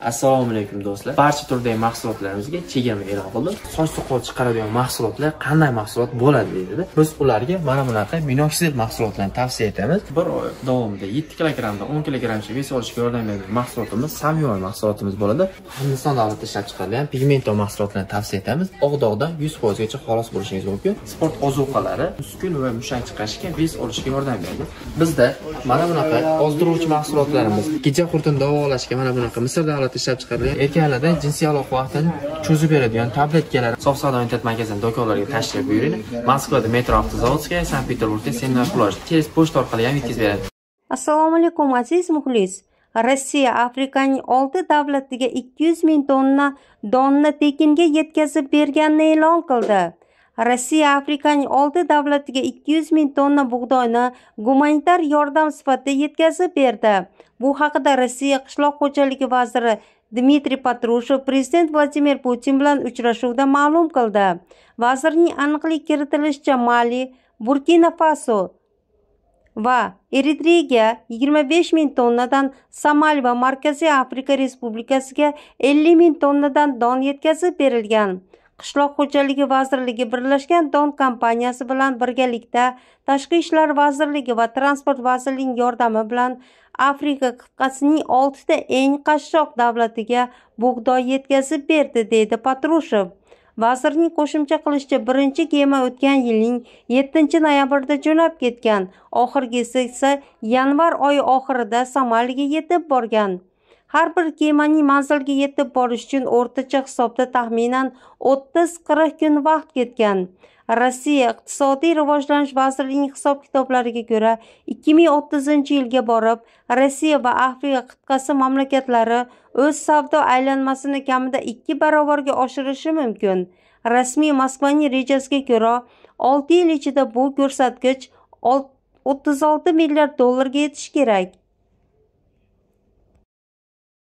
assalomu alaykum do'stlar. Barcha turdagi mahsulotlarimizga chegirma e'lon qildim. Soch soqol chiqaradigan mahsulotlar qanday mahsulot bo'ladi deydida biz ularga mana bunaqa minoksid mahsulotlarni tavsiya etamiz. Bir oy davomida yetti kilogrammdan o'n kilogrammcha vес olishga yordam beradigan mahsulotimiz samyoy mahsulotimiz bo'ladi hindiston davlatida ishlab chiqarilgan pigmento mahsulotlarni tavsiya etamiz. Oq dog'dan yuz foizgacha xalos bo'lishingiz mumkin. Sport ozuqalari muskul va mushak chiqarishga vес olishga yordam beradi. Bizda mana bunaqa ozdiruvchi mahsulotlarimiz. Gijja qurtini davolashga mana bunaqa misr davlat ishlab chiqarilgan erkaklarda jinsiy aloqa vaqtini cho'zib beradigan tabletkalar sof savdo internet magazining do'konlariga tashrif buyuring. Moskvada metro avtozavodskaya sankt peterburgda seminar plaj через pochta orqali ham yetkazib beradi. Assalomu alaykum aziz muxlis. Rossiya afrikaning olti davlatiga ikki yuz ming tonna donni tekinga yetkazib berganini e'lon qildi. Rossiya afrikaning olti davlatiga ikki yuz ming tonna bug'doyni gumanitar yordam sifatida yetkazib berdi. Bu haqida rossiya qishloq xo'jaligi vaziri dmitriy patrushev prezident vladimir putin bilan uchrashuvda ma'lum qildi. Vazirning aniqlik kiritilishicha mali burkina faso va eritreyga 25 ming tonnadan somali va markaziy afrika respublikasiga 50 ming tonnadan don yetkazib berilgan. Qishloq xo'jaligi vazirligi birlashgan don kompaniyasi bilan birgalikda tashqi ishlar vazirligi va transport vazirligining yordami bilan afrika qit'asining oltita eng qashshoq davlatiga bug'doy yetkazib berdi deydi patrushev. Vazirning qo'shimcha qilishicha birinchi kema o'tgan yilning yettinchi noyabrida jo'nab ketgan oxirgisi esa yanvar oyi oxirida somaliga yetib borgan. Har bir kemaning manzilga yetib borish uchun o'rtacha hisobda taxminan o'ttiz qirq kun vaqt ketgan. Rossiya iqtisodiy rivojlanish vazirligining hisob kitoblariga ko'ra ikki ming o'ttizinchi yilga borib rossiya va afrika qit'asi mamlakatlari o'z savdo aylanmasini kamida ikki barobarga oshirishi mumkin. Rasmiy moskvaning rejasiga ko'ra olti yil ichida bu ko'rsatkich o'ttiz olti milliard dollarga yetishi kerak.